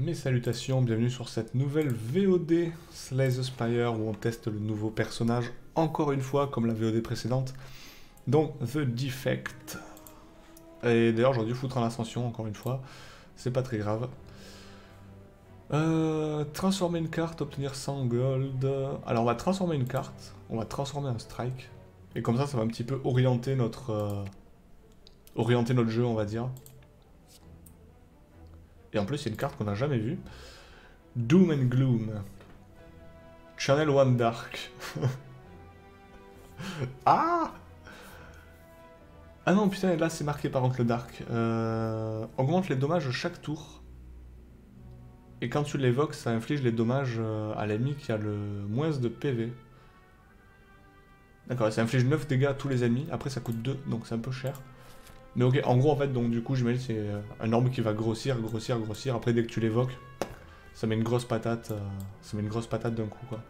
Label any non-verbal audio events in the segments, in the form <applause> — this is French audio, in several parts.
Mes salutations, bienvenue sur cette nouvelle VOD Slay the Spire où on teste le nouveau personnage encore une fois comme la VOD précédente, donc The Defect. Et d'ailleurs j'aurais dû foutre en ascension encore une fois, c'est pas très grave. Euh, transformer une carte, obtenir 100 gold. Alors on va transformer une carte, on va transformer un strike, et comme ça ça va un petit peu orienter notre, euh, orienter notre jeu on va dire. Et en plus, c'est une carte qu'on n'a jamais vue. Doom and Gloom. Channel One Dark. <laughs> ah Ah non, putain, là c'est marqué par contre le Dark. Euh, augmente les dommages chaque tour. Et quand tu l'évoques, ça inflige les dommages euh, à l'ennemi qui a le moins de PV. D'accord, ça inflige 9 dégâts à tous les ennemis. Après, ça coûte 2, donc c'est un peu cher. Mais ok, en gros, en fait, donc du coup, j'imagine c'est euh, un orbe qui va grossir, grossir, grossir. Après, dès que tu l'évoques, ça met une grosse patate, euh, ça met une grosse patate d'un coup, quoi.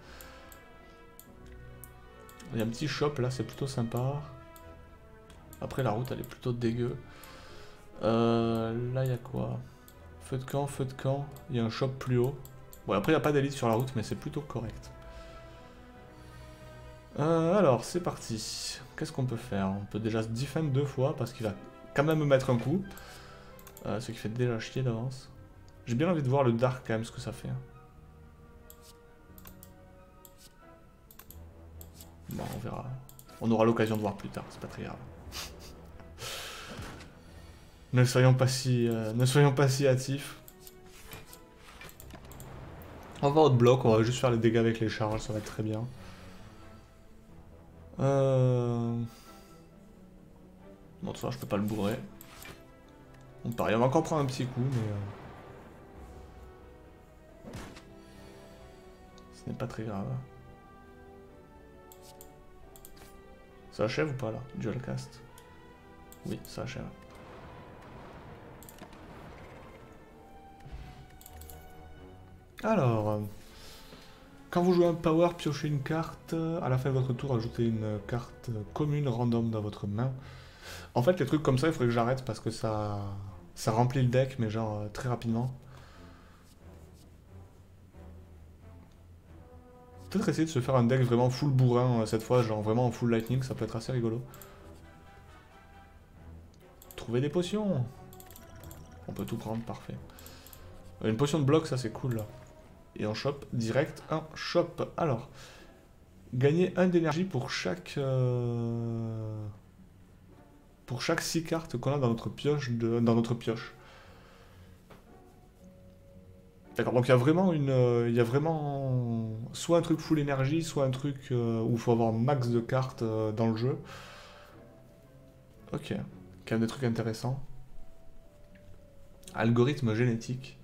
Il y a un petit shop là, c'est plutôt sympa. Après, la route, elle est plutôt dégueu. Euh, là, il y a quoi? Feu de camp, feu de camp. Il y a un shop plus haut. Bon, après, il n'y a pas d'élite sur la route, mais c'est plutôt correct. alors, c'est parti. Qu'est-ce qu'on peut faire? On peut déjà se defend deux fois parce qu'il va quand même me mettre un coup. Euh, ce qui fait déjà chier d'avance. J'ai bien envie de voir le Dark quand même, ce que ça fait. Bon, on verra. On aura l'occasion de voir plus tard, c'est pas très grave. <laughs> ne soyons pas si, euh, ne soyons pas si hâtifs. On va autre bloc, on va juste faire les dégâts avec les charges, ça va être très bien. Euh... Bon, ça, je peux pas le bourrer. On pareil, on va encore prendre un petit coup, mais... Euh, ce n'est pas très grave. Ça achève ou pas, là Dual cast Oui, ça achève. Alors... Euh, quand vous jouez un power, piochez une carte. À la fin de votre tour, ajoutez une carte commune random dans votre main. En fait, les trucs comme ça, il faudrait que j'arrête parce que ça, ça remplit le deck, mais genre euh, très rapidement. Peut-être essayer de se faire un deck vraiment full bourrin euh, cette fois, genre vraiment en full lightning, ça peut être assez rigolo. Trouver des potions On peut tout prendre, parfait. Une potion de bloc, ça c'est cool là. Et on chope direct un shop. Alors, gagner un d'énergie pour chaque... Euh, pour chaque 6 cartes qu'on a dans notre pioche. De, dans notre pioche. D'accord, donc il y a vraiment une... Euh, il y a vraiment... Soit un truc full énergie, soit un truc euh, où il faut avoir max de cartes dans le jeu. Ok, quand même des trucs intéressants. Algorithme génétique.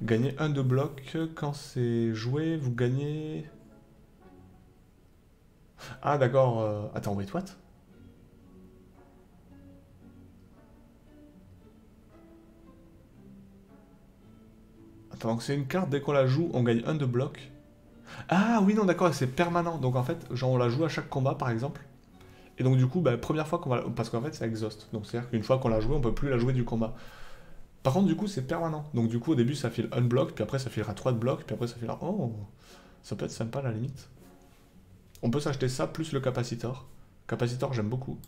Gagnez un de bloc. Quand c'est joué, vous gagnez... Ah d'accord. Euh, attends, wait, what? Donc c'est une carte, dès qu'on la joue, on gagne un de bloc. Ah oui, non, d'accord, c'est permanent. Donc en fait, genre on la joue à chaque combat, par exemple. Et donc du coup, bah, première fois qu'on va... Parce qu'en fait, c'est exhaust. Donc c'est-à-dire qu'une fois qu'on l'a joué, on peut plus la jouer du combat. Par contre, du coup, c'est permanent. Donc, du coup, au début, ça file un bloc, puis après, ça filera trois de blocs, puis après, ça filera... Oh Ça peut être sympa, à la limite. On peut s'acheter ça, plus le capacitor. Capacitor, j'aime beaucoup.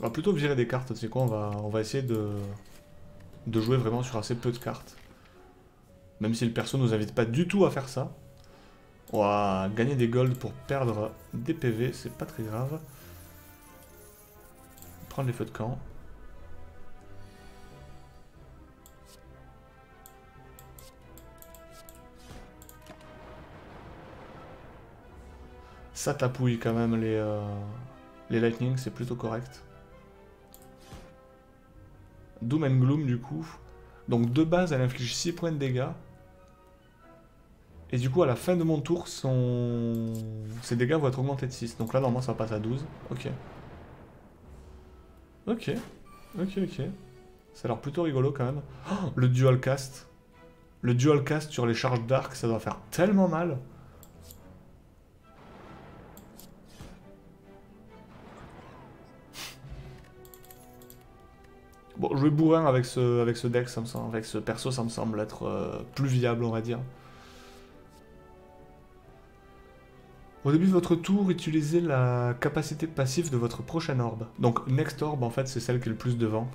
On va plutôt virer des cartes, sais quoi, on va, on va essayer de, de jouer vraiment sur assez peu de cartes. Même si le perso nous invite pas du tout à faire ça. On gagner des golds pour perdre des PV, c'est pas très grave. Prendre les feux de camp. Ça tapouille quand même les, euh, les lightning, c'est plutôt correct. Doom and Gloom du coup. Donc de base elle inflige 6 points de dégâts. Et du coup, à la fin de mon tour, son... ses dégâts vont être augmentés de 6. Donc là, normalement, ça passe à 12. Ok. Ok. Ok, ok. Ça a l'air plutôt rigolo quand même. Oh, le dual cast. Le dual cast sur les charges d'arc, ça doit faire tellement mal. Bon, jouer bourrin avec ce, avec ce deck, ça me semble, avec ce perso, ça me semble être euh, plus viable, on va dire. Au début de votre tour, utilisez la capacité passive de votre prochaine orbe. Donc, next orb, en fait, c'est celle qui est le plus devant.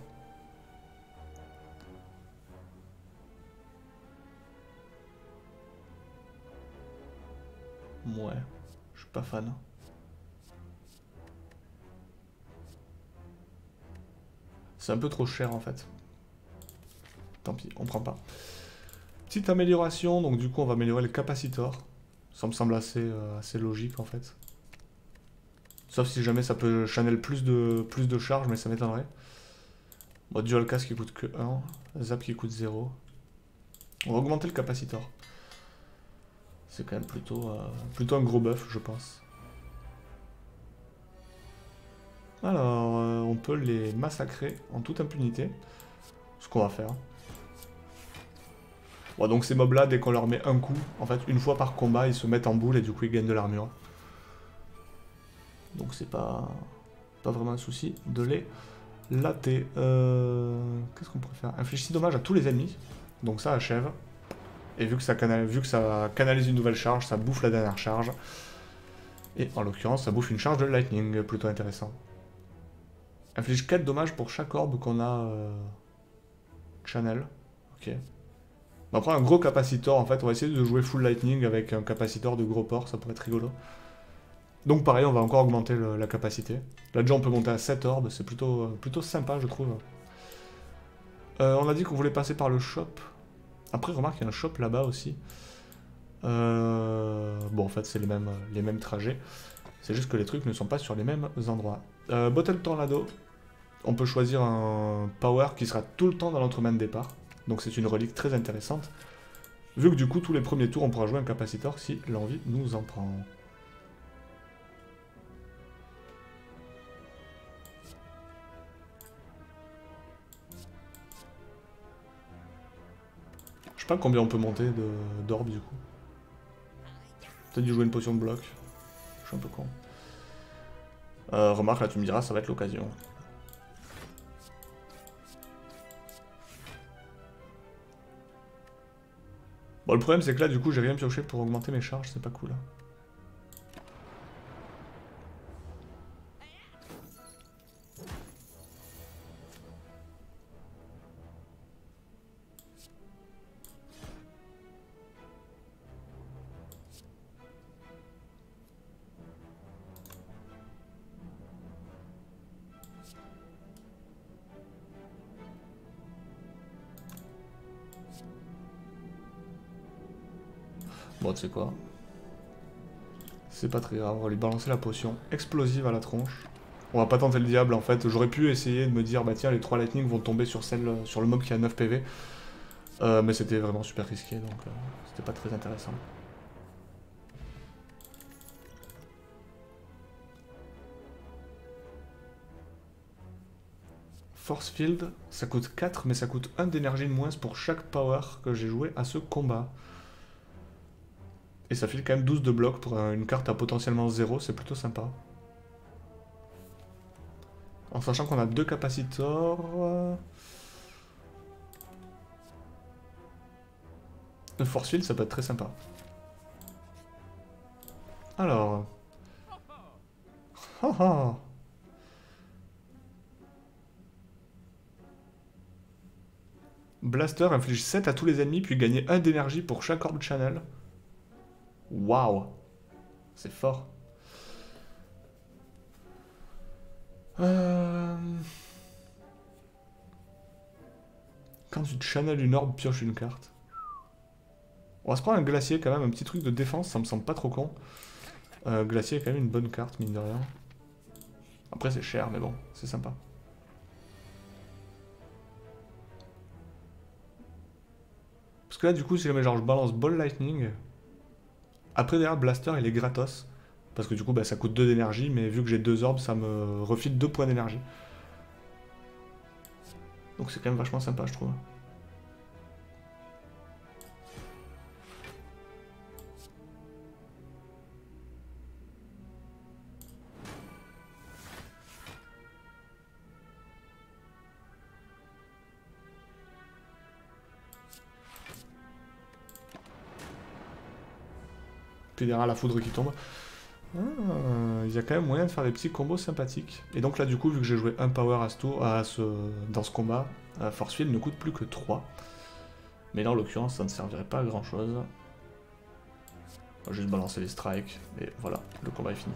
Ouais, je suis pas fan. C'est un peu trop cher en fait. Tant pis, on prend pas. Petite amélioration, donc du coup on va améliorer le capacitor. Ça me semble assez, euh, assez logique en fait. Sauf si jamais ça peut channel plus de, plus de charge, mais ça m'étonnerait. Bon, dual casque qui coûte que 1, zap qui coûte 0. On va augmenter le capacitor. C'est quand même plutôt, euh, plutôt un gros buff, je pense. Alors, euh, on peut les massacrer en toute impunité. Ce qu'on va faire. Bon, donc ces mobs-là, dès qu'on leur met un coup, en fait, une fois par combat, ils se mettent en boule et du coup, ils gagnent de l'armure. Donc c'est pas, pas vraiment un souci de les latter. Euh, qu'est-ce qu'on pourrait faire? Inflige 6 dommages à tous les ennemis. Donc ça achève. Et vu que, ça vu que ça canalise une nouvelle charge, ça bouffe la dernière charge. Et en l'occurrence, ça bouffe une charge de lightning, plutôt intéressant. Inflige 4 dommages pour chaque orbe qu'on a... Euh... Channel. Ok. On va prendre un gros capacitor, en fait. On va essayer de jouer full lightning avec un capacitor de gros port, ça pourrait être rigolo. Donc pareil, on va encore augmenter la capacité. Là déjà, on peut monter à 7 orbes, c'est plutôt, euh, plutôt sympa, je trouve. Euh, on a dit qu'on voulait passer par le shop. Après, remarque, il y a un shop là-bas aussi. Bon, en fait, c'est les mêmes, les mêmes trajets. C'est juste que les trucs ne sont pas sur les mêmes endroits. Euh, Bottle Tornado. On peut choisir un power qui sera tout le temps dans notre main de départ. Donc c'est une relique très intéressante. Vu que du coup, tous les premiers tours, on pourra jouer un capacitor si l'envie nous en prend. Je sais pas combien on peut monter d'orbes du coup. Peut-être dû jouer une potion de bloc. Je suis un peu con. Euh, remarque, là tu me diras, ça va être l'occasion. Bon, le problème c'est que là, du coup, j'ai rien pioché pour augmenter mes charges, c'est pas cool. Bon, on va lui balancer la potion explosive à la tronche. On va pas tenter le diable en fait. J'aurais pu essayer de me dire, bah tiens, les 3 lightning vont tomber sur celle sur le mob qui a 9 PV. Euh, mais c'était vraiment super risqué, donc euh, c'était pas très intéressant. Force Field, ça coûte 4, mais ça coûte 1 d'énergie de moins pour chaque power que j'ai joué à ce combat. Et ça file quand même 12 de blocs pour une carte à potentiellement 0, c'est plutôt sympa. En sachant qu'on a deux capacitors... Le force field, ça peut être très sympa. Alors... Blaster inflige 7 à tous les ennemis, puis gagner 1 d'énergie pour chaque orb channel. Waouh C'est fort. Euh, quand tu channel une orbe, pioche une carte. On va se prendre un glacier quand même, un petit truc de défense, ça me semble pas trop con. Euh, glacier est quand même une bonne carte, mine de rien. Après c'est cher, mais bon, c'est sympa. Parce que là du coup, si jamais genre je balance Ball Lightning, après, derrière, Blaster, il est gratos. Parce que du coup, bah, ça coûte 2 d'énergie, mais vu que j'ai 2 orbes, ça me refile 2 points d'énergie. Donc c'est quand même vachement sympa, je trouve. Derrière la foudre qui tombe. Ah, il y a quand même moyen de faire des petits combos sympathiques. Et donc là, du coup, vu que j'ai joué un power à ce tour, à ce, dans ce combat, Force Field ne coûte plus que 3. Mais là, en l'occurrence, ça ne servirait pas à grand chose. Juste balancer les strikes, et voilà, le combat est fini.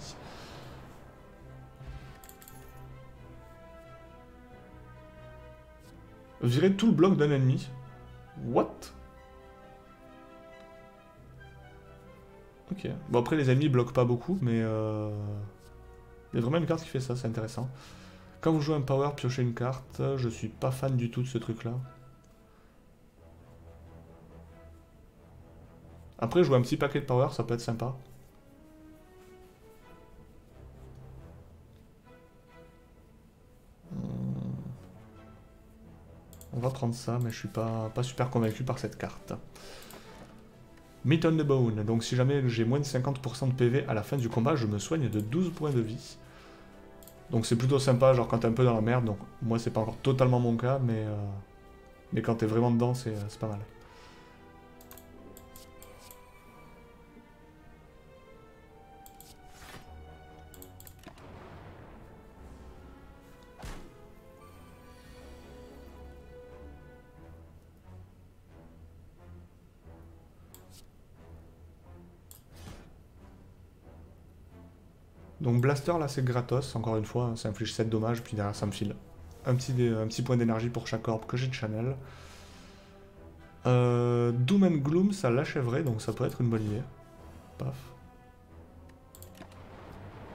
Virer tout le bloc d'un ennemi. What? Ok. Bon après les ennemis bloquent pas beaucoup, mais euh... il y a vraiment une carte qui fait ça, c'est intéressant. Quand vous jouez un power, piochez une carte. Je suis pas fan du tout de ce truc là. Après jouer un petit paquet de power, ça peut être sympa. On va prendre ça, mais je suis pas, pas super convaincu par cette carte. Meat on the bone. Donc si jamais j'ai moins de 50% de PV à la fin du combat, je me soigne de 12 points de vie. Donc c'est plutôt sympa, genre quand t'es un peu dans la merde. Donc moi c'est pas encore totalement mon cas, mais, euh, mais quand t'es vraiment dedans, c'est pas mal. Donc Blaster là c'est gratos, encore une fois, ça inflige 7 dommages, puis derrière ça me file un petit, un petit point d'énergie pour chaque orbe que j'ai de channel. Euh, Doom and Gloom ça l'achèverait, donc ça peut être une bonne idée. Paf.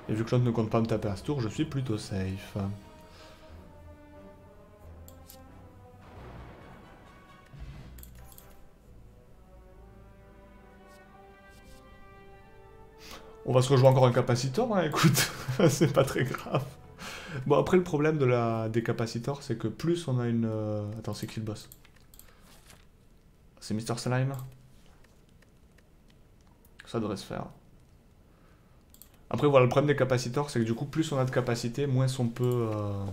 Et vu que l'autre ne compte pas me taper à ce tour, je suis plutôt safe. On va se rejoindre encore un capacitor, hein, écoute, <laughs> c'est pas très grave. Bon, après, le problème de la... des capacitors, c'est que plus on a une... Euh, attends, c'est qui le boss? C'est Mr. Slime? Ça devrait se faire. Après, voilà, le problème des capacitors, c'est que du coup, plus on a de capacité, moins on peut... Euh,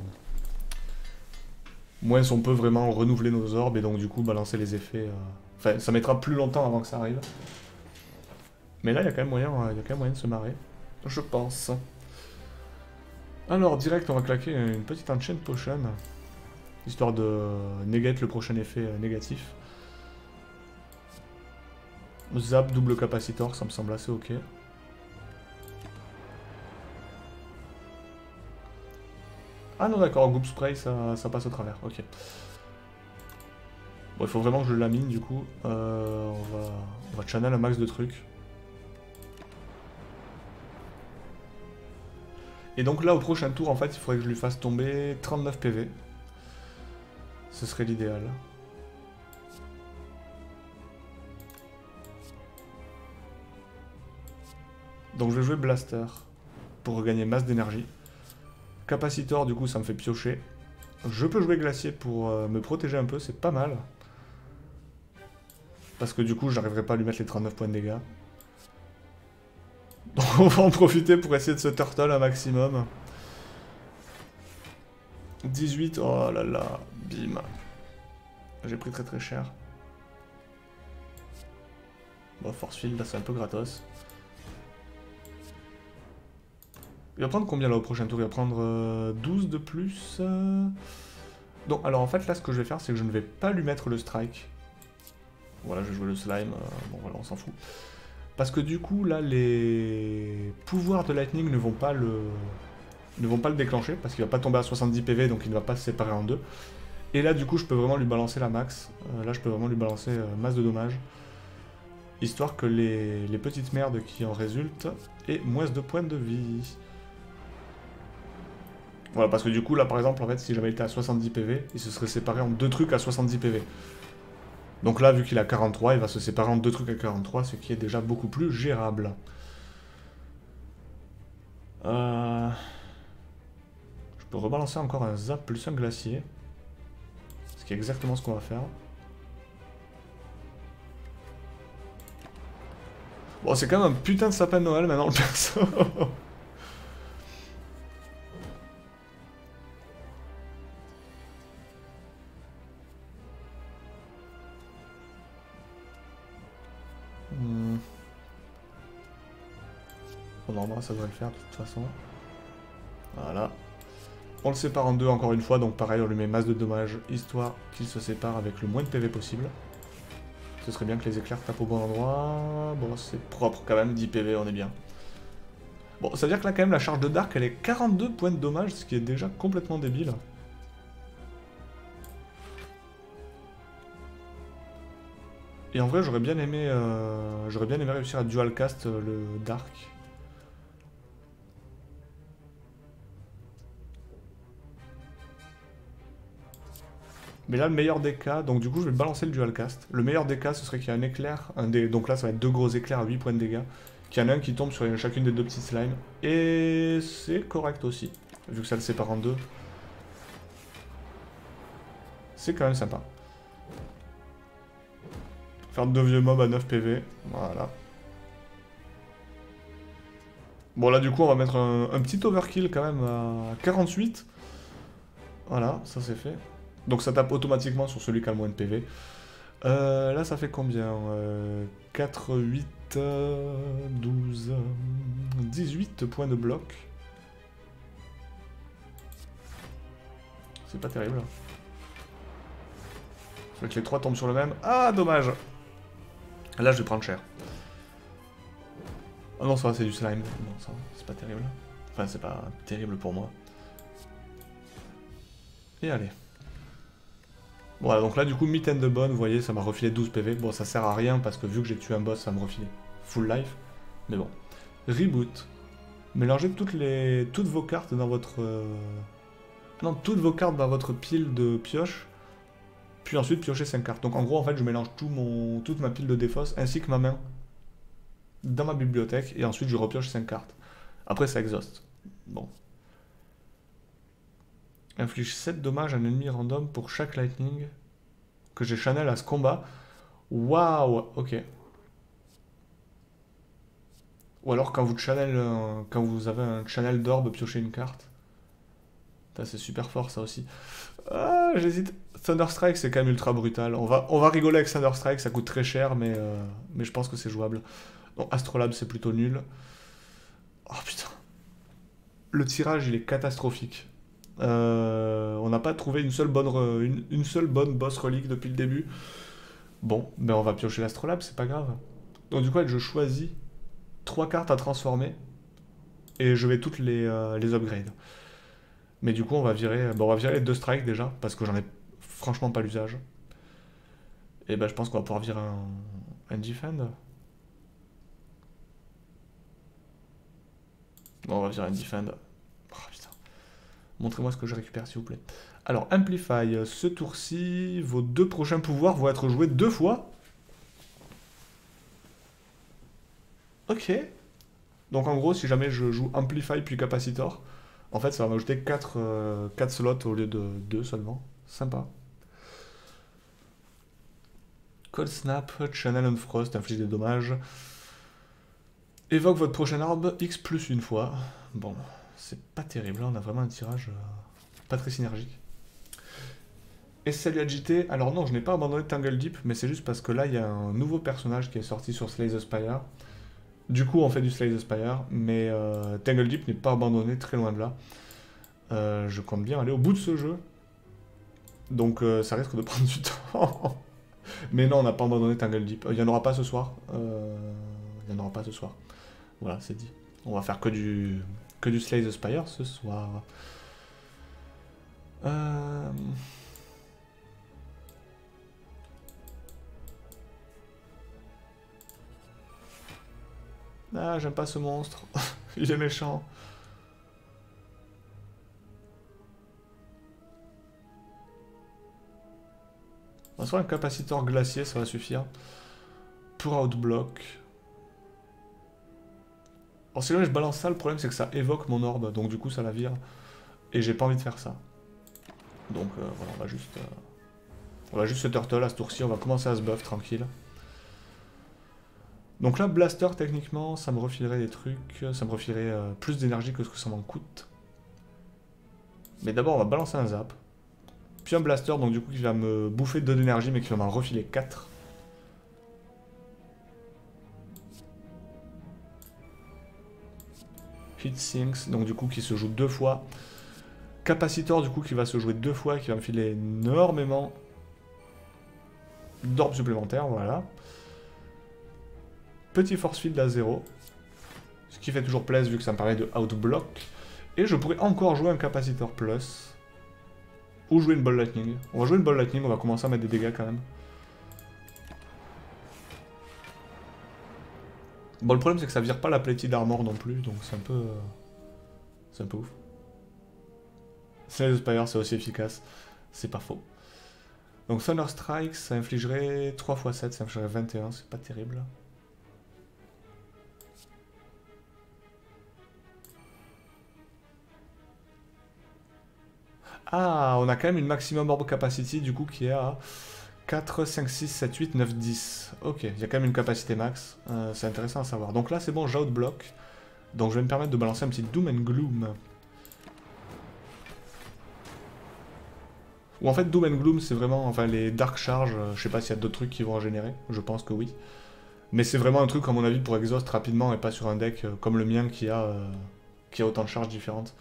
moins on peut vraiment renouveler nos orbes et donc du coup balancer les effets... Euh, enfin, ça mettra plus longtemps avant que ça arrive. Mais là, il y, a quand même moyen, euh, y a quand même moyen de se marrer. Je pense. Alors, direct, on va claquer une petite enchain potion. Histoire de négater le prochain effet euh, négatif. Zap, double capacitor, ça me semble assez ok. Ah non d'accord, Goop Spray ça, ça, passe au travers, ok. Bon il faut vraiment que je lamine du coup. Euh, on, va, on va channel un max de trucs. Et donc là, au prochain tour, en fait, il faudrait que je lui fasse tomber 39 PV. Ce serait l'idéal. Donc je vais jouer Blaster pour regagner masse d'énergie. Capacitor, du coup, ça me fait piocher. Je peux jouer Glacier pour euh, me protéger un peu, c'est pas mal. Parce que du coup, j'arriverai pas à lui mettre les 39 points de dégâts. Donc <laughs> on va en profiter pour essayer de se turtle un maximum. 18, oh là là, bim. J'ai pris très très cher. Bon, force field, là c'est un peu gratos. Il va prendre combien là au prochain tour? Il va prendre 12 euh, de plus. Euh. Donc alors en fait là ce que je vais faire c'est que je ne vais pas lui mettre le strike. Voilà, je vais jouer le slime. Euh, bon voilà, on s'en fout. Parce que du coup, là, les pouvoirs de Lightning ne vont pas le, ne vont pas le déclencher, parce qu'il va pas tomber à 70 PV, donc il ne va pas se séparer en deux. Et là, du coup, je peux vraiment lui balancer la max. Euh, là, je peux vraiment lui balancer euh, masse de dommages. Histoire que les, petites merdes qui en résultent aient moins de points de vie. Voilà, parce que du coup, là, par exemple, en fait, si j'avais été à 70 PV, il se serait séparé en deux trucs à 70 PV. Donc là, vu qu'il a 43, il va se séparer en deux trucs à 43, ce qui est déjà beaucoup plus gérable. Euh, je peux rebalancer encore un zap plus un glacier. Ce qui est exactement ce qu'on va faire. Bon, c'est quand même un putain de sapin de Noël maintenant le perso. <laughs> Bon, ça devrait le faire de toute façon. Voilà. On le sépare en deux encore une fois, donc pareil, on lui met masse de dommages, histoire qu'il se sépare avec le moins de PV possible. Ce serait bien que les éclairs tapent au bon endroit. Bon, c'est propre quand même, 10 PV, on est bien. Bon, ça veut dire que là, quand même, la charge de Dark, elle est 42 points de dommage, ce qui est déjà complètement débile. Et en vrai, j'aurais bien aimé, euh, j'aurais bien aimé réussir à dual cast euh, le Dark. Mais là, le meilleur des cas, donc du coup, je vais balancer le dual cast. Le meilleur des cas, ce serait qu'il y ait un éclair, un des, donc là, ça va être deux gros éclairs à 8 points de dégâts, qu'il y en a un qui tombe sur chacune des deux petits slimes. Et c'est correct aussi, vu que ça le sépare en deux. C'est quand même sympa. Faire deux vieux mobs à 9 PV, voilà. Bon là du coup on va mettre un petit overkill quand même à 48. Voilà, ça c'est fait. Donc ça tape automatiquement sur celui qui a le moins de PV. Euh, là, ça fait combien 4, 8, 12, 18 points de bloc. C'est pas terrible. Faut que les trois tombent sur le même. Ah, dommage Là, je vais prendre cher. Ah non, ça va, c'est du slime. Non, ça c'est pas terrible. Enfin, c'est pas terrible pour moi. Et allez. Voilà, donc là, du coup, Meet and the Bone, vous voyez, ça m'a refilé 12 PV. Bon, ça sert à rien parce que vu que j'ai tué un boss, ça me refilé full life. Mais bon. Reboot. Mélangez toutes, les... toutes vos cartes dans votre... Euh, non, toutes vos cartes dans votre pile de pioche. Puis ensuite, piochez 5 cartes. Donc en gros, en fait, je mélange tout mon... toute ma pile de défausse ainsi que ma main dans ma bibliothèque. Et ensuite, je repioche 5 cartes. Après, ça exhauste. Bon. Inflige 7 dommages à un ennemi random pour chaque lightning que j'ai channel à ce combat. Waouh, ok. Ou alors quand vous channel, euh, quand vous avez un channel d'orbe, piocher une carte. C'est super fort ça aussi. Ah, j'hésite. Thunderstrike c'est quand même ultra brutal. On va, rigoler avec Thunderstrike, ça coûte très cher, mais, euh, mais je pense que c'est jouable. Bon, Astrolabe c'est plutôt nul. Oh putain. Le tirage il est catastrophique. Euh, on n'a pas trouvé une seule, bonne une, boss relique depuis le début. Bon, ben on va piocher l'astrolabe, c'est pas grave. Donc du coup, je choisis trois cartes à transformer et je vais toutes les, euh, upgrade. Mais du coup, on va virer, bon, on va virer les deux strikes déjà parce que j'en ai franchement pas l'usage. Et ben, je pense qu'on va pouvoir virer un, un defend. Bon, on va virer un defend. Montrez-moi ce que je récupère, s'il vous plaît. Alors, Amplify, ce tour-ci, vos deux prochains pouvoirs vont être joués deux fois. Ok. Donc en gros, si jamais je joue Amplify puis Capacitor, en fait, ça va m'ajouter 4, euh, slots au lieu de 2 seulement. Sympa. Cold Snap, Channel and Frost, inflige des dommages. Évoque votre prochain arbre X plus une fois. Bon, c'est pas terrible, là on a vraiment un tirage euh, pas très synergique. Et salut agité, alors non je n'ai pas abandonné Tangle Deep, mais c'est juste parce que là il y a un nouveau personnage qui est sorti sur Slay the Spire. Du coup on fait du Slay the Spire, mais euh, Tangle Deep n'est pas abandonné très loin de là. Euh, je compte bien aller au bout de ce jeu. Donc ça risque de <laughs> prendre du temps. mais non on n'a pas abandonné Tangle Deep. Il n'y en aura pas ce soir. Il n'y en aura pas ce soir. Voilà c'est dit. On va faire que du, que du Slay the Spire ce soir. Euh... Ah, j'aime pas ce monstre. <laughs> Il est méchant. On va un capaciteur glacier, ça va suffire. Pour outblock. Alors si là je balance ça, le problème c'est que ça évoque mon orbe, donc du coup ça la vire. Et j'ai pas envie de faire ça. Donc euh, voilà, on va juste... Euh, on va juste se turtle à ce tour-ci, on va commencer à se buff tranquille. Donc là, Blaster, techniquement, ça me refilerait des trucs, ça me refilerait euh, plus d'énergie que ce que ça m'en coûte. Mais d'abord, on va balancer un zap. Puis un Blaster, donc du coup, qui va me bouffer 2 d'énergie, mais qui va m'en refiler 4. Heat Sinks, donc du coup qui se joue deux fois. Capacitor du coup qui va se jouer deux fois, qui va me filer énormément d'orbes supplémentaires, voilà. Petit force field à 0, ce qui fait toujours plaisir vu que ça me permet de outblock. Et je pourrais encore jouer un capacitor plus. Ou jouer une ball lightning. On va jouer une ball lightning, on va commencer à mettre des dégâts quand même. Bon, le problème c'est que ça vire pas la plated armor non plus, donc c'est un peu... Euh, c'est un peu ouf. Slay Spire, c'est aussi efficace. C'est pas faux. Donc Thunder Strike, ça infligerait 3 x 7, ça infligerait 21, c'est pas terrible. Ah, on a quand même une maximum orb capacity du coup qui est à 4, 5, 6, 7, 8, 9, 10. Ok, il y a quand même une capacité max. Euh, c'est intéressant à savoir. Donc là c'est bon, j'outblock. Donc je vais me permettre de balancer un petit Doom and Gloom. Ou en fait Doom and Gloom c'est vraiment, enfin les Dark Charge, euh, je sais pas s'il y a d'autres trucs qui vont en générer, je pense que oui. Mais c'est vraiment un truc à mon avis pour exhaust rapidement et pas sur un deck euh, comme le mien qui a, qui a autant de charges différentes.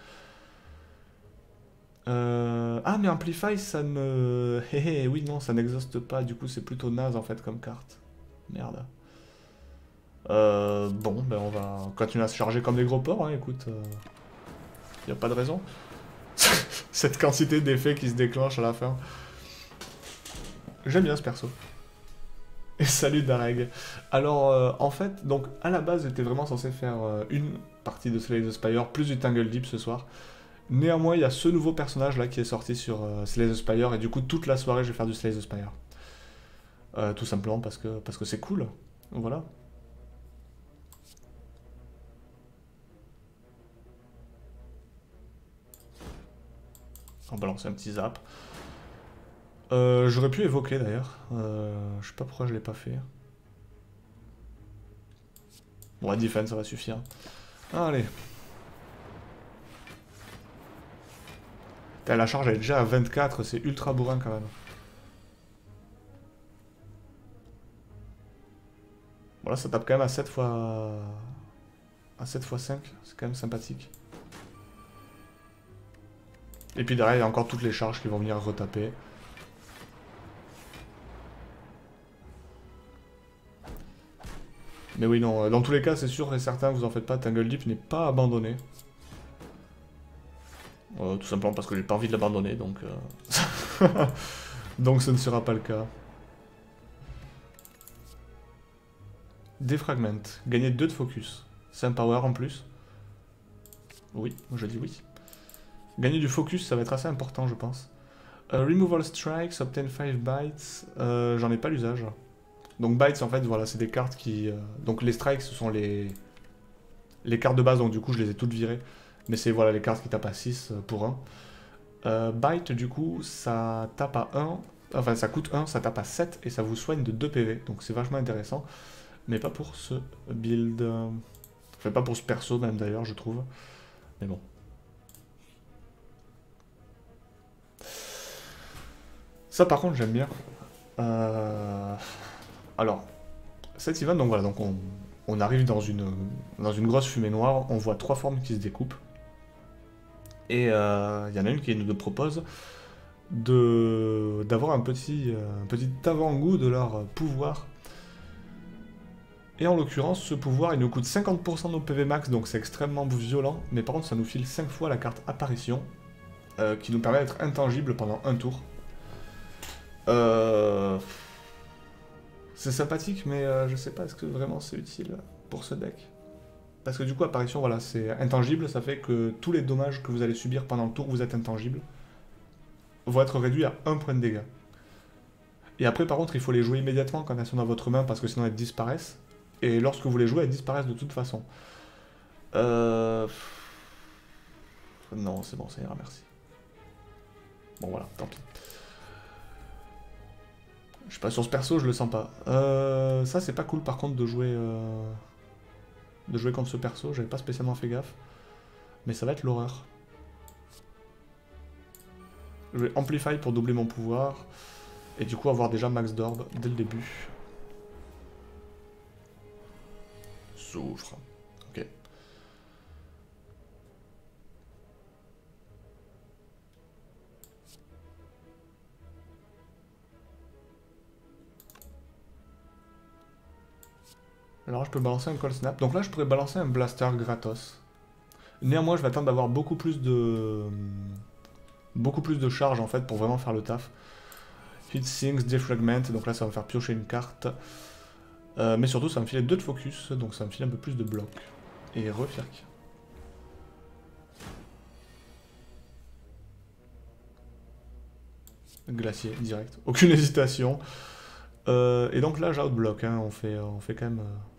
Euh, ah, mais Amplify, ça ne... Hé <laughs> oui, non, ça n'exauste pas. Du coup, c'est plutôt naze, en fait, comme carte. Merde. Euh, bon, ben on va continuer à se charger comme des gros porcs, hein, écoute. Il euh, a pas de raison. <laughs> Cette quantité d'effets qui se déclenchent à la fin. J'aime bien ce perso. Et <laughs> salut Dareg. Alors, en fait, donc, à la base, j'étais vraiment censé faire une partie de Slay the Spire, plus du Tangle Deep ce soir. Néanmoins, il y a ce nouveau personnage là qui est sorti sur euh, Slay the Spire et du coup toute la soirée je vais faire du Slay the Spire. Euh, tout simplement parce que c'est cool. Voilà. On va balancer un petit zap. Euh, j'aurais pu évoquer d'ailleurs. je sais pas pourquoi je l'ai pas fait. Bon, la defense ça va suffire. Allez. La charge elle est déjà à 24, c'est ultra bourrin quand même. Bon là ça tape quand même à 7 fois... À 7 x 5, c'est quand même sympathique. Et puis derrière il y a encore toutes les charges qui vont venir retaper. Mais oui non, dans tous les cas c'est sûr et certain, vous en faites pas, Tangle Deep n'est pas abandonné. Euh, tout simplement parce que j'ai pas envie de l'abandonner, donc... Euh, <laughs> donc ce ne sera pas le cas. Défragment. Gagner 2 de focus. C'est un power en plus. Oui, je dis oui. Gagner du focus, ça va être assez important, je pense. Euh, removal strikes, obtain 5 bytes. J'en ai pas l'usage. Donc bytes, en fait, voilà, c'est des cartes qui... Donc les strikes, ce sont les... Les cartes de base, donc du coup, je les ai toutes virées. Mais c'est voilà les cartes qui tapent à 6 euh, pour 1. Euh, Bite, du coup, ça tape à 1. Enfin, ça coûte 1, ça tape à 7 et ça vous soigne de 2 PV. Donc c'est vachement intéressant. Mais pas pour ce build. Enfin, pas pour ce perso même d'ailleurs, je trouve. Mais bon. Ça par contre j'aime bien. Euh... Alors, cet event, donc voilà, donc on, arrive dans une, dans une grosse fumée noire, on voit trois formes qui se découpent. Et il euh, y en a une qui nous propose d'avoir un petit, un petit avant-goût de leur pouvoir. Et en l'occurrence, ce pouvoir, il nous coûte 50% de nos PV max, donc c'est extrêmement violent, mais par contre, ça nous file 5 fois la carte apparition, euh, qui nous permet d'être intangible pendant un tour. Euh, c'est sympathique, mais je sais pas, est-ce que vraiment c'est utile pour ce deck? Parce que du coup, apparition, voilà, c'est intangible, ça fait que tous les dommages que vous allez subir pendant le tour où vous êtes intangible vont être réduits à 1 point de dégâts. Et après, par contre, il faut les jouer immédiatement quand elles sont dans votre main, parce que sinon elles disparaissent. Et lorsque vous les jouez, elles disparaissent de toute façon. Euh... Non, c'est bon, ça ira, merci. Bon, voilà, tant pis. Je sais pas, sur ce perso, je le sens pas. Euh... Ça, c'est pas cool, par contre, de jouer... Euh de jouer contre ce perso, j'avais pas spécialement fait gaffe. Mais ça va être l'horreur. Je vais Amplify pour doubler mon pouvoir. Et du coup avoir déjà max d'orbe dès le début. Souffre. Ok. Alors je peux balancer un Cold Snap. Donc là, je pourrais balancer un Blaster gratos. Néanmoins, je vais attendre d'avoir beaucoup plus de... Beaucoup plus de charge, en fait, pour vraiment faire le taf. Hit Things, Defragment, donc là, ça va me faire piocher une carte. Euh, mais surtout, ça me filer deux de focus, donc ça me filer un peu plus de blocs. Et refirk. Glacier, direct. Aucune <laughs> hésitation. Euh, et donc là, j'outblock, hein, on, fait, on fait quand même... Euh,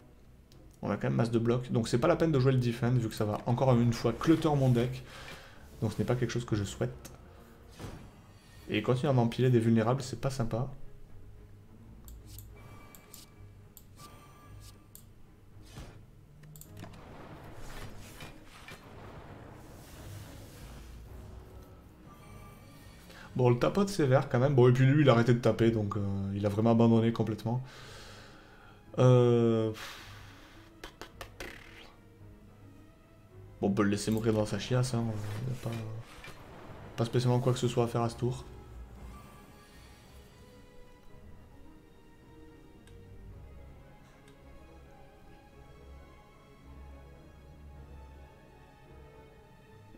on a quand même masse de blocs. Donc c'est pas la peine de jouer le defend, vu que ça va encore une fois clutter mon deck. Donc ce n'est pas quelque chose que je souhaite. Et continuer à m'empiler des vulnérables, c'est pas sympa. Bon, le tapote sévère quand même. Bon, et puis lui, il a arrêté de taper, donc euh, il a vraiment abandonné complètement. Euh... Bon, on peut le laisser mourir dans sa chiasse, hein. Pas... pas spécialement quoi que ce soit à faire à ce tour.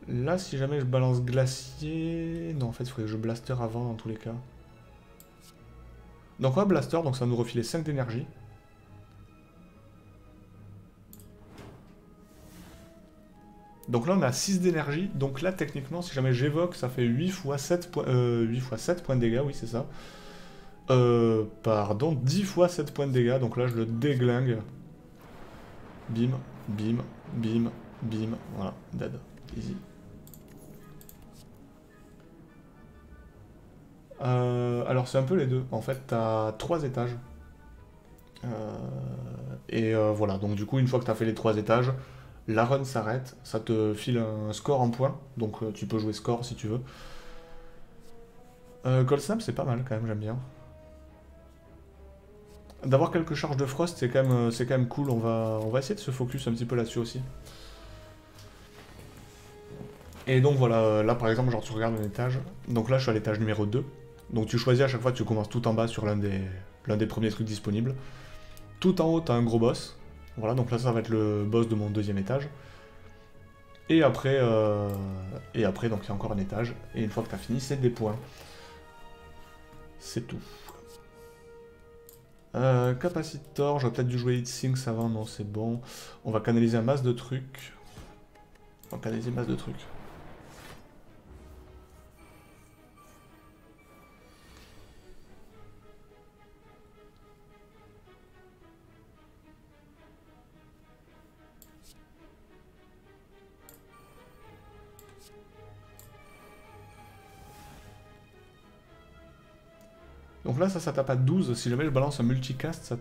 Là, si jamais je balance glacier... Non, en fait, il faudrait que je blaster avant, dans tous les cas. Donc on blaster, donc ça va nous refiler 5 d'énergie. Donc là, on a 6 d'énergie. Donc là, techniquement, si jamais j'évoque, ça fait 8 fois 7, points, 8 fois 7 points de dégâts, oui, c'est ça. Euh, pardon, 10 fois 7 points de dégâts. Donc là, je le déglingue. Bim, bim, bim, bim. Voilà, dead. Easy. Euh, alors c'est un peu les deux. En fait, tu as trois étages. Euh, et euh, voilà, donc du coup, une fois que tu as fait les trois étages, la run s'arrête, ça te file un score en points, donc tu peux jouer score si tu veux. Cold Snap, c'est pas mal quand même, j'aime bien. D'avoir quelques charges de frost, c'est quand, même, quand même cool, on va, on va essayer de se focus un petit peu là-dessus aussi. Et donc voilà, là par exemple, genre tu regardes un étage, donc là je suis à l'étage numéro 2, donc tu choisis à chaque fois, tu commences tout en bas sur l'un des, des premiers trucs disponibles. Tout en haut, tu as un gros boss. Voilà, donc là, ça va être le boss de mon deuxième étage. Et après, euh, et après donc il y a encore un étage. Et une fois que tu fini, c'est des points. C'est tout. Euh, capacitor, j'aurais peut-être dû jouer Heat avant, non c'est bon. On va canaliser un masse de trucs. On va canaliser masse de trucs. Donc là, ça, ça tape à 12. Si jamais je balance un multicast, ça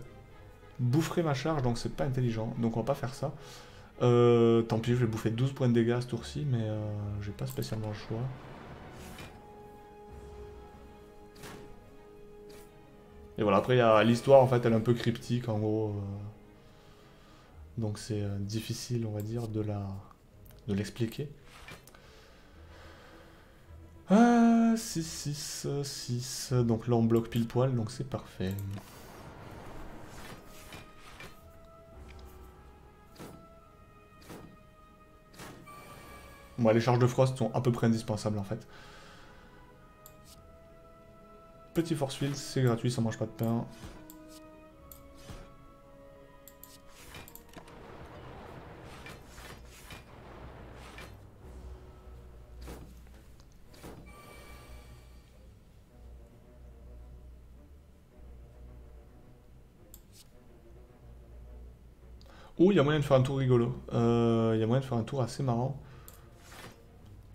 boufferait ma charge, donc c'est pas intelligent. Donc on va pas faire ça. Euh, tant pis, je vais bouffer 12 points de dégâts ce tour-ci, mais euh, j'ai pas spécialement le choix. Et voilà, après, l'histoire, en fait, elle est un peu cryptique, en gros. Euh. donc c'est difficile, on va dire, de l'expliquer. Ah, 6, 6, 6. Donc là, on bloque pile poil, donc c'est parfait. Bon, les charges de frost sont à peu près indispensables en fait. Petit force field, c'est gratuit, ça mange pas de pain. Il y a moyen de faire un tour rigolo. Euh, il y a moyen de faire un tour assez marrant.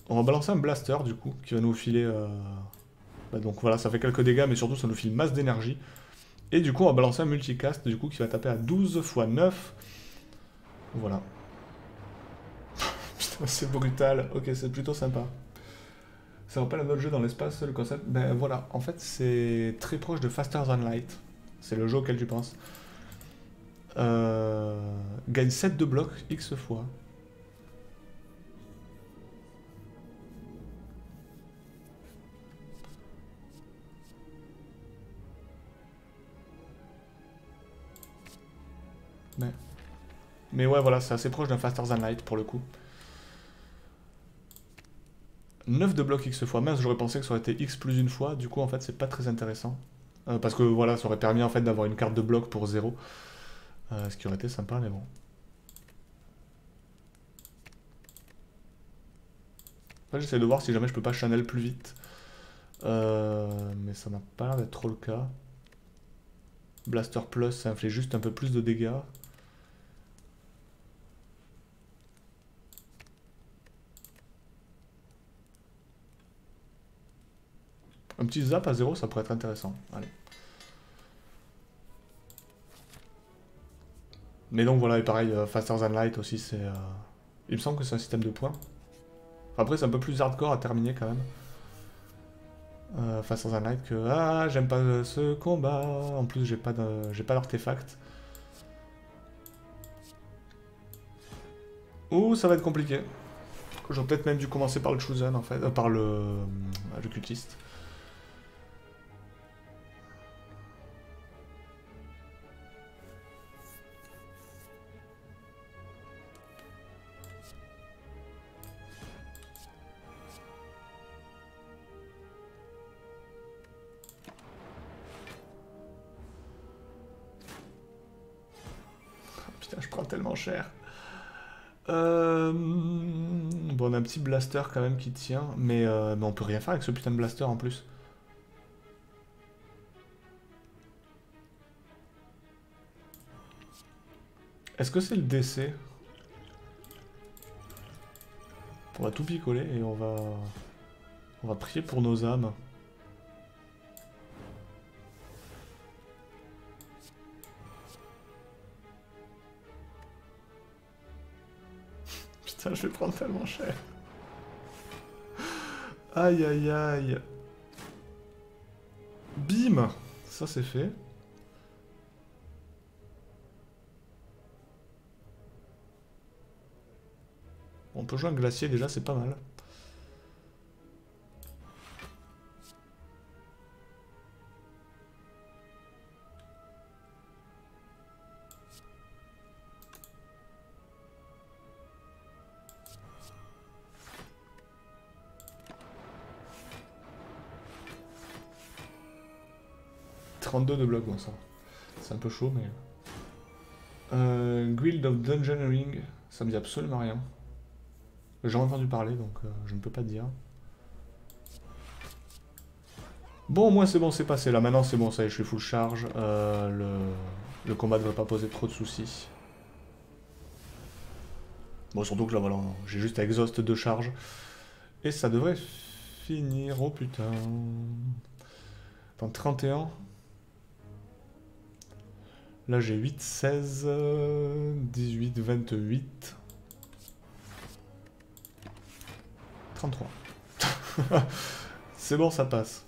On va balancer un blaster, du coup, qui va nous filer... Euh, bah, donc voilà, ça fait quelques dégâts, mais surtout, ça nous file masse d'énergie. Et du coup, on va balancer un multicast, du coup, qui va taper à 12 x 9. Voilà. <laughs> Putain, c'est brutal. Ok, c'est plutôt sympa. Ça rappelle un autre jeu dans l'espace, le concept Ben voilà, en fait, c'est très proche de Faster Than Light. C'est le jeu auquel tu penses. Euh, gagne 7 de bloc X fois. Mais... Mais ouais, voilà, c'est assez proche d'un Faster Than Light pour le coup. 9 de bloc X fois. Mince, j'aurais pensé que ça aurait été X plus une fois. Du coup, en fait, c'est pas très intéressant. Euh, parce que voilà, ça aurait permis en fait d'avoir une carte de bloc pour 0. Euh, ce qui aurait été sympa, mais bon. j'essaie de voir si jamais je peux pas channel plus vite. Euh, mais ça n'a pas l'air d'être trop le cas. Blaster Plus, ça inflige juste un peu plus de dégâts. Un petit zap à zéro, ça pourrait être intéressant. Allez. Mais donc voilà, et pareil, euh, Faster Than Light aussi, c'est... Euh, il me semble que c'est un système de points. après, c'est un peu plus hardcore à terminer quand même. Euh, Faster Than Light que... Ah, j'aime pas ce combat. En plus, j'ai pas d'artefact. Ouh, ça va être compliqué. J'aurais peut-être même dû commencer par le Chosen, en fait. par le, le cultiste. Blaster quand même qui tient, mais, euh, mais on peut rien faire avec ce putain de blaster en plus. Est-ce que c'est le DC On va tout picoler et on va... On va prier pour nos âmes. <laughs> je vais prendre tellement cher. Aïe aïe aïe. Bim Ça c'est fait. On peut jouer un glacier déjà, c'est pas mal. 32 de bloc, bon ça. C'est un peu chaud, mais... Euh, Guild of Dungeoneering, ça me dit absolument rien. J'ai entendu parler, donc euh, je ne peux pas dire. Bon, moi c'est bon, c'est passé. Là, maintenant c'est bon, ça y est, je suis full charge. Euh, le... combat ne va pas poser trop de soucis. Bon, surtout que là, voilà, j'ai juste exhaust de charge. Et ça devrait finir. Oh putain. Dans 31. Là, j'ai 8, 16, 18, 28. 33. C'est bon, ça passe.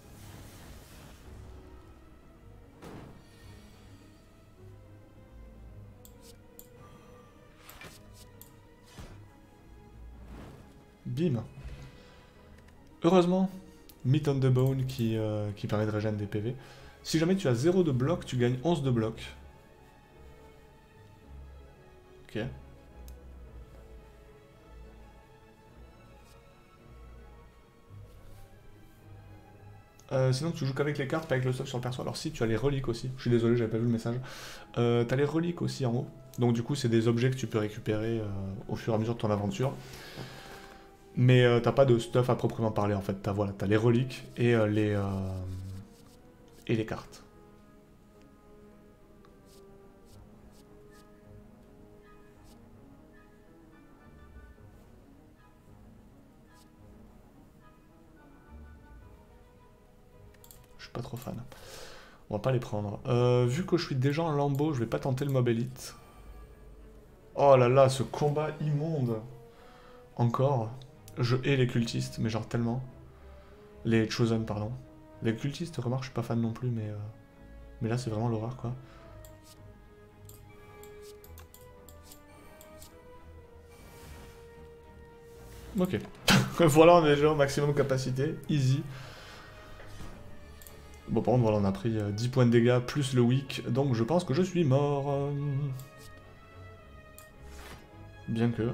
Bim. Heureusement, Meat on the Bone qui, euh, qui permet de régénérer des PV. Si jamais tu as 0 de bloc, tu gagnes 11 de bloc. Euh, sinon, tu joues qu'avec les cartes, pas avec le stuff sur le perso. Alors, si, tu as les reliques aussi. Je suis désolé, j'avais pas vu le message. Euh, tu as les reliques aussi en haut. Donc, du coup, c'est des objets que tu peux récupérer euh, au fur et à mesure de ton aventure. Mais t'as pas de stuff à proprement parler en fait. T'as voilà, les reliques et les, et les cartes. Pas trop fan. On va pas les prendre. Euh, vu que je suis déjà en lambeau, je vais pas tenter le mob elite. Oh là là, ce combat immonde. Encore. Je hais les cultistes, mais genre tellement. Les chosen, pardon. Les cultistes, remarque, je suis pas fan non plus, mais... Euh, mais là, c'est vraiment l'horreur, quoi. Ok. <laughs> voilà, on est déjà au maximum capacité. Easy. Bon, par contre, voilà, on a pris 10 euh, points de dégâts plus le weak, donc je pense que je suis mort. Bien que...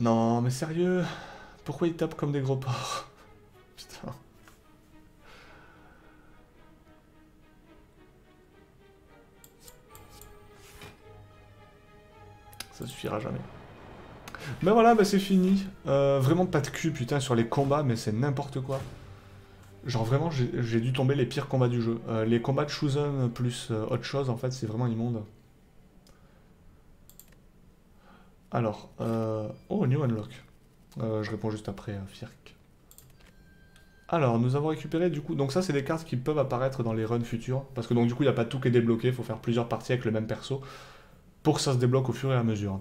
Non, mais sérieux Pourquoi ils tapent comme des gros porcs? Ça suffira jamais. Mais voilà, bah c'est fini. Euh, vraiment pas de cul, putain, sur les combats, mais c'est n'importe quoi. Genre vraiment, j'ai dû tomber les pires combats du jeu. Euh, les combats de Chosen plus euh, autre chose, en fait, c'est vraiment immonde. Alors, oh, New Unlock. je réponds juste après, Firk. Alors, nous avons récupéré du coup... Donc ça, c'est des cartes qui peuvent apparaître dans les runs futurs. Parce que donc du coup, il n'y a pas tout qui est débloqué. Il faut faire plusieurs parties avec le même perso. Pour que ça se débloque au fur et à mesure.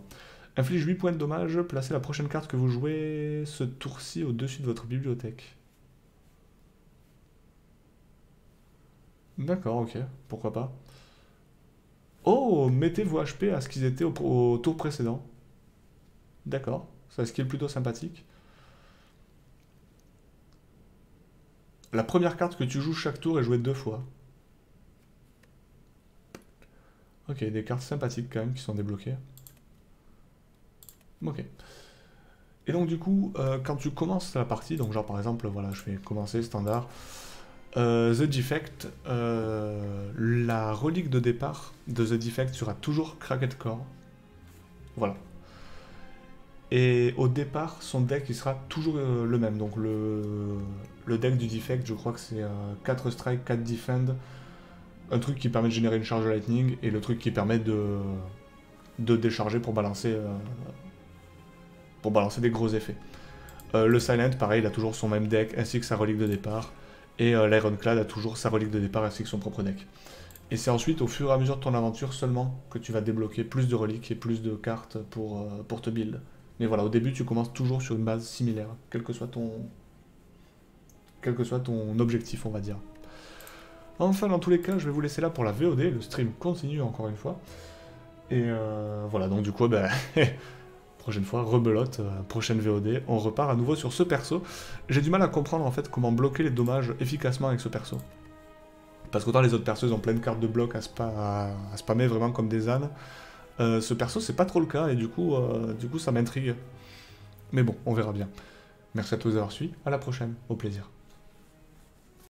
Inflige 8 points de dommage. Placez la prochaine carte que vous jouez ce tour-ci au-dessus de votre bibliothèque. D'accord, ok. Pourquoi pas. Oh Mettez vos HP à ce qu'ils étaient au, tour précédent. D'accord. C'est ce qui est plutôt sympathique. La première carte que tu joues chaque tour est jouée deux fois. Ok, des cartes sympathiques quand même qui sont débloquées. Ok. Et donc du coup, euh, quand tu commences la partie, donc genre par exemple, voilà, je vais commencer standard. Euh, The Defect, euh, la relique de départ de The Defect sera toujours Cracked Core. Voilà. Et au départ, son deck il sera toujours le même. Donc le, le deck du Defect, je crois que c'est 4 strike, 4 defend, un truc qui permet de générer une charge lightning et le truc qui permet de, décharger pour balancer, euh, pour balancer des gros effets. Euh, le Silent, pareil, il a toujours son même deck ainsi que sa relique de départ. Et euh, l'Ironclad a toujours sa relique de départ ainsi que son propre deck. Et c'est ensuite, au fur et à mesure de ton aventure seulement, que tu vas débloquer plus de reliques et plus de cartes pour, pour te build. Mais voilà, au début, tu commences toujours sur une base similaire, quel que soit ton objectif, on va dire. Enfin, dans tous les cas, je vais vous laisser là pour la VOD. Le stream continue encore une fois. Et euh, voilà, donc du coup, ben, <laughs> prochaine fois, rebelote, euh, prochaine VOD, on repart à nouveau sur ce perso. J'ai du mal à comprendre en fait comment bloquer les dommages efficacement avec ce perso. Parce qu'autant les autres persos ont plein de cartes de bloc à, spammer vraiment comme des ânes. Euh, ce perso, c'est pas trop le cas, et du coup, du coup ça m'intrigue. Mais bon, on verra bien. Merci à tous d'avoir suivi, à la prochaine, au plaisir.